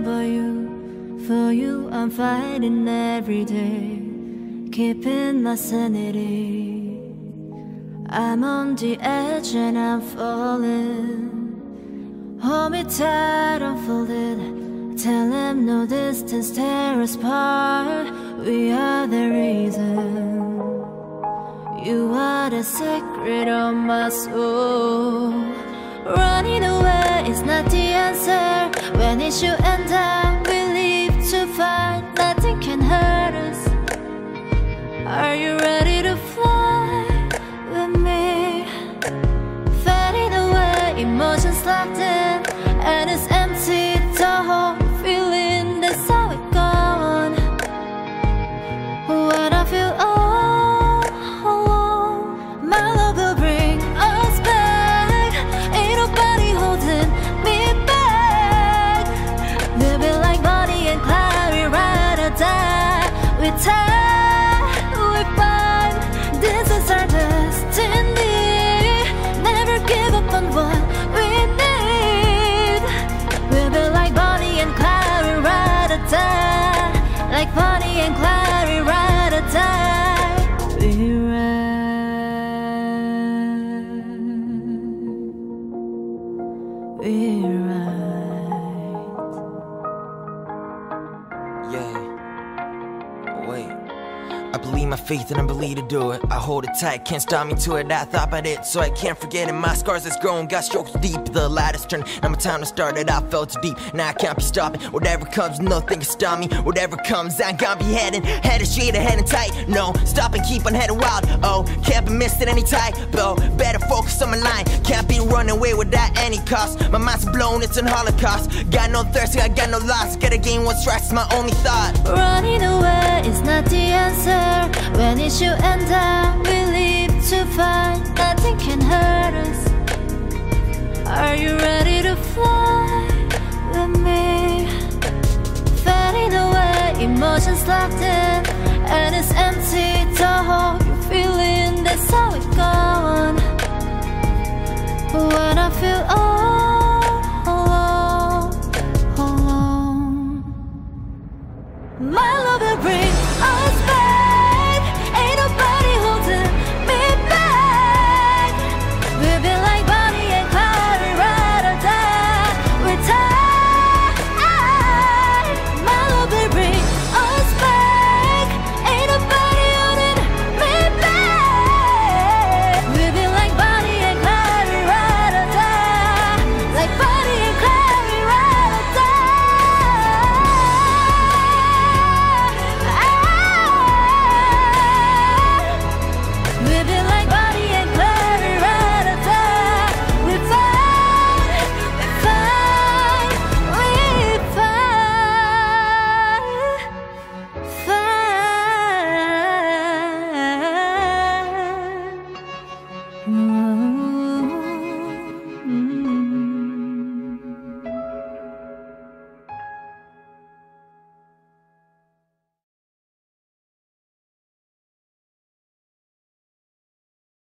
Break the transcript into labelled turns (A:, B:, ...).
A: By you for you, I'm fighting every day, keeping my sanity. I'm on the edge and I'm falling. Hold me tight, unfolded. Tell them no distance tear us apart. We are the reason. You are the secret of my soul. Running away is not the answer. When it should end Like Bonnie and Clyde, we ride or die. We ride. We ride.
B: I believe my faith and I believe to do it. I hold it tight, can't stop me to it. I thought about it, so I can't forget it. My scars has grown, got strokes deep. The lattice turned, now my time to start it. I fell too deep, now I can't be stopping. Whatever comes, nothing can stop me. Whatever comes, I gotta be heading, headed straight ahead and tight. No, stop and keep on heading wild. Oh, can't be missed at any type. Bro, better focus on my line. Can't be running away without any cost. My mind's blown, it's an holocaust. Got no thirst, I got no loss. Gotta gain what's strikes my only thought.
A: Running away is not the answer. When it's you and I we live to fight. Nothing can hurt us. Are you ready to fly with me? Fading away, emotions locked in And it's empty, the whole you're feeling. That's how it goes. But when I feel all alone, alone. My love will bring